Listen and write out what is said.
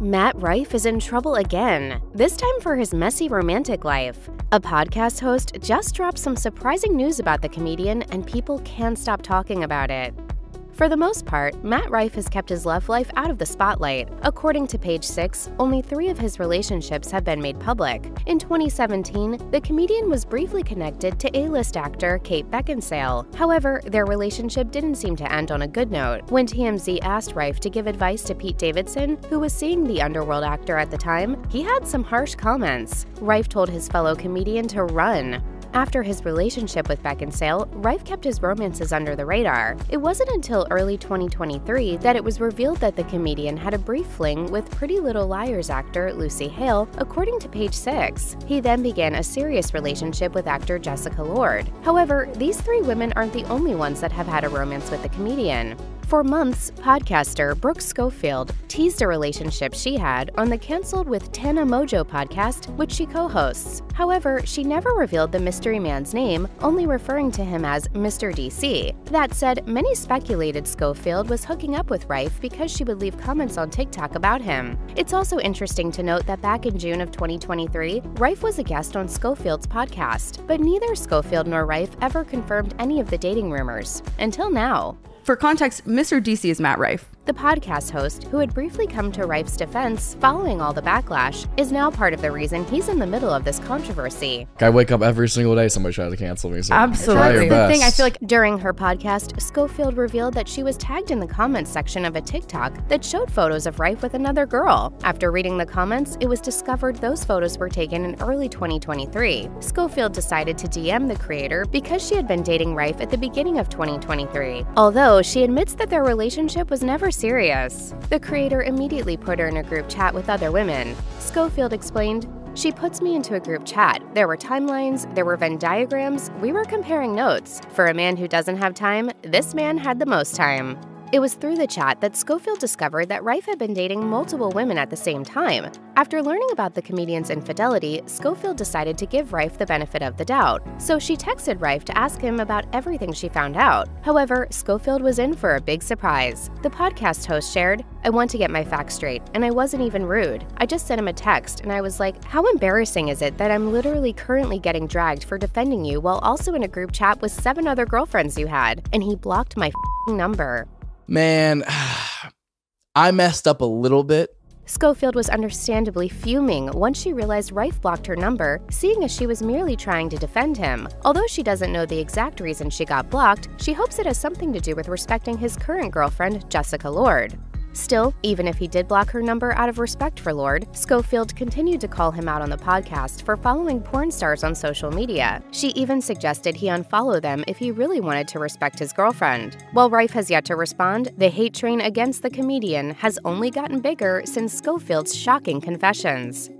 Matt Rife is in trouble again, this time for his messy romantic life. A podcast host just dropped some surprising news about the comedian, and people can't stop talking about it. For the most part, Matt Rife has kept his love life out of the spotlight. According to page 6, only three of his relationships have been made public. In 2017, the comedian was briefly connected to A list actor Kate Beckinsale. However, their relationship didn't seem to end on a good note. When TMZ asked Rife to give advice to Pete Davidson, who was seeing the underworld actor at the time, he had some harsh comments. Rife told his fellow comedian to run. After his relationship with Beckinsale, Rife kept his romances under the radar. It wasn't until early 2023 that it was revealed that the comedian had a brief fling with Pretty Little Liars actor Lucy Hale, according to page 6. He then began a serious relationship with actor Jessica Lord. However, these three women aren't the only ones that have had a romance with the comedian. For months, podcaster Brooke Schofield teased a relationship she had on the canceled with Tana Mongeau podcast, which she co hosts. However, she never revealed the mystery man's name, only referring to him as Mr. DC. That said, many speculated Schofield was hooking up with Rife because she would leave comments on TikTok about him. It's also interesting to note that back in June of 2023, Rife was a guest on Schofield's podcast, but neither Schofield nor Rife ever confirmed any of the dating rumors. Until now. For context, Mr. DC is Matt Rife. The podcast host, who had briefly come to Rife's defense following all the backlash, is now part of the reason he's in the middle of this controversy. I wake up every single day somebody tries to cancel me. So Absolutely. Try your the thing I feel like During her podcast, Schofield revealed that she was tagged in the comments section of a TikTok that showed photos of Rife with another girl. After reading the comments, it was discovered those photos were taken in early 2023. Schofield decided to DM the creator because she had been dating Rife at the beginning of 2023, although she admits that their relationship was never serious. The creator immediately put her in a group chat with other women. Schofield explained, she puts me into a group chat. There were timelines, there were Venn diagrams, we were comparing notes. For a man who doesn't have time, this man had the most time. It was through the chat that Schofield discovered that Rife had been dating multiple women at the same time. After learning about the comedian's infidelity, Schofield decided to give Rife the benefit of the doubt, so she texted Rife to ask him about everything she found out. However, Schofield was in for a big surprise. The podcast host shared, I want to get my facts straight, and I wasn't even rude. I just sent him a text, and I was like, How embarrassing is it that I'm literally currently getting dragged for defending you while also in a group chat with seven other girlfriends you had? And he blocked my number. Man, I messed up a little bit. Schofield was understandably fuming once she realized Rife blocked her number, seeing as she was merely trying to defend him. Although she doesn't know the exact reason she got blocked, she hopes it has something to do with respecting his current girlfriend, Jessica Lord. Still, even if he did block her number out of respect for Lord, Schofield continued to call him out on the podcast for following porn stars on social media. She even suggested he unfollow them if he really wanted to respect his girlfriend. While Rife has yet to respond, the hate train against the comedian has only gotten bigger since Schofield's shocking confessions.